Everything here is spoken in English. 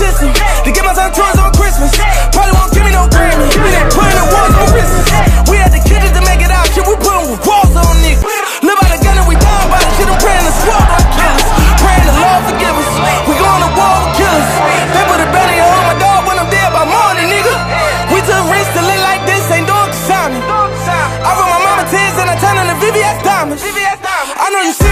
Chisholm To get my son toys on Christmas. Probably won't give me no Grammy. We done putting the walls on business We had the kitchen to make it out. Shit, we putting walls on niggas Live by the gun and we die by the shit I'm praying to swap like killers. Praying the Lord forgive us. We go to war with killers. They put a belly on my dog when I'm dead by morning, nigga. We took risks to live like this, ain't dog consignment I run my mama tears and I turned into VVS diamonds. I know you see